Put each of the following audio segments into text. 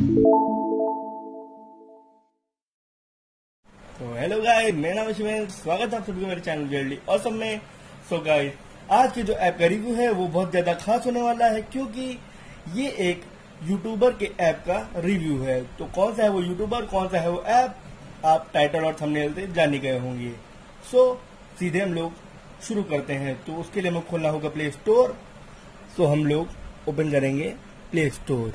तो hello guys मेरा नाम है स्वागत है आप सभी मेरे चैनल जेडली और में। सो गाइस आज की जो ऐप का रिव्यू है, वो बहुत ज़्यादा खास होने वाला है क्योंकि ये एक यूट्यूबर के ऐप का रिव्यू है। तो कौन सा है वो यूट्यूबर कौन सा है वो ऐप आप टाइटल और थंबनेल से जान गए होंगे। सो सीधे हम लोग शुरू करते हैं। तो उसके लिए हमें खोलना होगा प्ले स्टोर सो हम लोग ओपन करेंगे प्ले स्टोर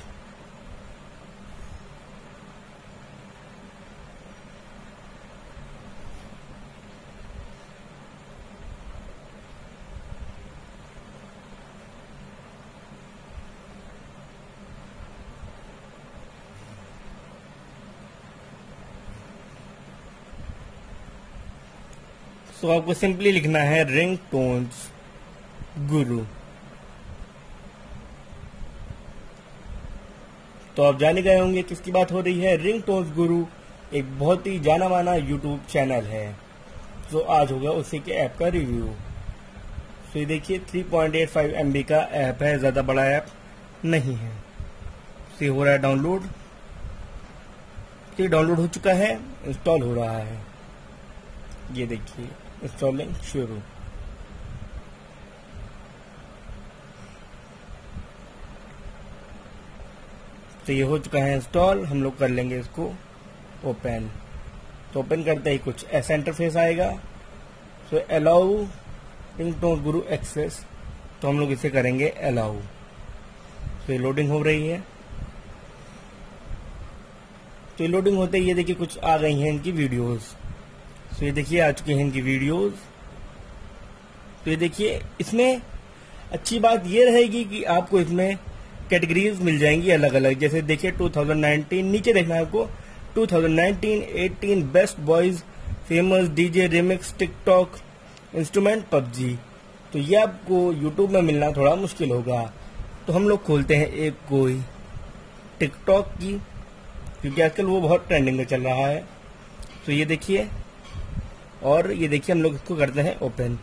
तो आपको सिंपली लिखना है रिंग टोन्स गुरु तो आप जाने गए होंगे किसकी बात हो रही है रिंग टोन्स गुरु एक बहुत ही जाना माना यूट्यूब चैनल है। तो आज होगा उसी के ऐप का रिव्यू तो ये देखिए 3.85 एमबी का ऐप है, ज़्यादा बड़ा ऐप नहीं है। तो हो रहा है डाउनलोड डाउनलोड हो चुका है इंस्टॉल हो रहा है। ये देखिए। इंस्टॉलिंग शुरू तो ये हो चुका है इंस्टॉल हम लोग कर लेंगे इसको ओपन तो ओपन करते ही कुछ ऐसा इंटरफेस आएगा। सो अलाउ रिंगटोन गुरु एक्सेस तो हम लोग इसे करेंगे अलाउ तो ये लोडिंग हो रही है। तो ये लोडिंग होते ही ये देखिए कुछ आ गई हैं इनकी वीडियोस तो ये देखिए, आ चुके हैं इनकी वीडियोस। तो ये देखिए, इसमें अच्छी बात ये रहेगी कि आपको इसमें कैटेगरीज मिल जाएँगी अलग अलग जैसे देखिए 2019 नीचे देखना है आपको। 2019 18 best boys famous DJ remix TikTok instrument PUBG तो ये आपको यूट्यूब में मिलना थोड़ा मुश्किल होगा। तो हम लोग खोलते हैं एक कोई टिकटॉक की, क्योंकि आजकल वो बहुत ट्रेंडिंग में चल रहा है। तो ये देखिए और ये देखिए, हम लोग इसको करते हैं ओपन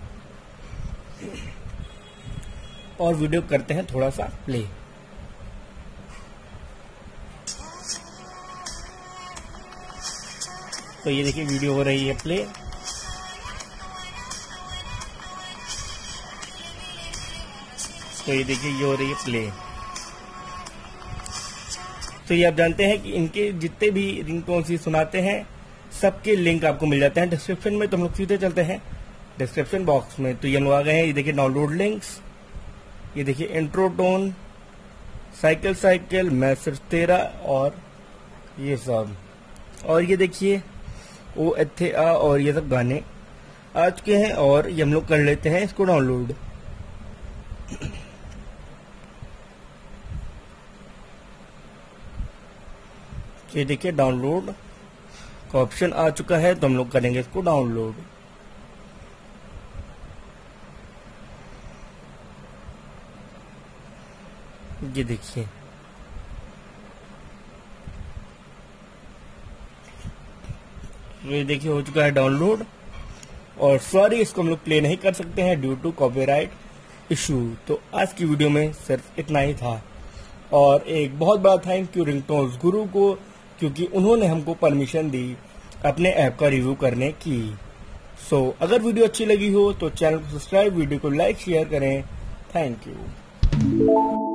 और वीडियो करते हैं थोड़ा सा प्ले तो ये देखिए वीडियो हो रही है प्ले तो ये देखिए, ये हो रही है प्ले तो ये आप जानते हैं कि इनके जितने भी रिंगटोन ही सुनाते हैं सबके लिंक आपको मिल जाते हैं। डिस्क्रिप्शन में तो हम लोग सीधे चलते हैं। डिस्क्रिप्शन बॉक्स में तो ये हम लोग आ गए हैं। ये देखिए डाउनलोड लिंक्स ये देखिए इंट्रोटोन साइकिल साइकिल मैं सिर्फ़ तेरा और ये सब। और ये देखिए, ओ, एथे, आ, और ये सब गाने आ चुके हैं और ये हम लोग कर लेते हैं इसको डाउनलोड ये देखिए डाउनलोड का ऑप्शन आ चुका है तो हम लोग करेंगे इसको डाउनलोड ये देखिए. तो ये देखिए, हो चुका है डाउनलोड और सॉरी इसको हम लोग प्ले नहीं कर सकते हैं ड्यू टू कॉपीराइट इशू तो आज की वीडियो में सिर्फ़ इतना ही था. और एक बहुत बड़ा थैंक यू रिंगटोन्स गुरु को क्योंकि उन्होंने हमको परमिशन दी अपने ऐप का रिव्यू करने की। सो so, अगर वीडियो अच्छी लगी हो तो चैनल को सब्सक्राइब वीडियो को लाइक शेयर करें। Thank you